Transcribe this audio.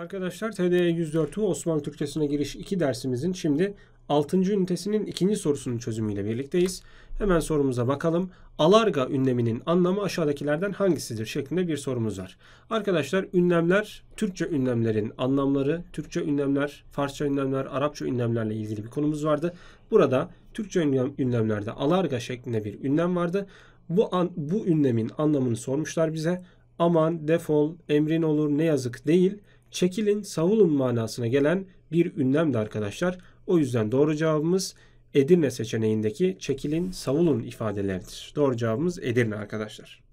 Arkadaşlar TDE 104U Osmanlı Türkçesine giriş 2 dersimizin şimdi 6. ünitesinin ikinci sorusunun çözümüyle birlikteyiz. Hemen sorumuza bakalım. Alarga ünleminin anlamı aşağıdakilerden hangisidir şeklinde bir sorumuz var. Arkadaşlar ünlemler, Türkçe ünlemlerin anlamları, Türkçe ünlemler, Farsça ünlemler, Arapça ünlemlerle ilgili bir konumuz vardı. Burada Türkçe ünlem, ünlemlerde alarga şeklinde bir ünlem vardı. Bu, an, bu ünlemin anlamını sormuşlar bize. Aman, defol, emrin olur, ne yazık değil çekilin, savulun manasına gelen bir ünlemdi arkadaşlar. O yüzden doğru cevabımız Edirne seçeneğindeki çekilin, savulun ifadeleridir. Doğru cevabımız Edirne arkadaşlar.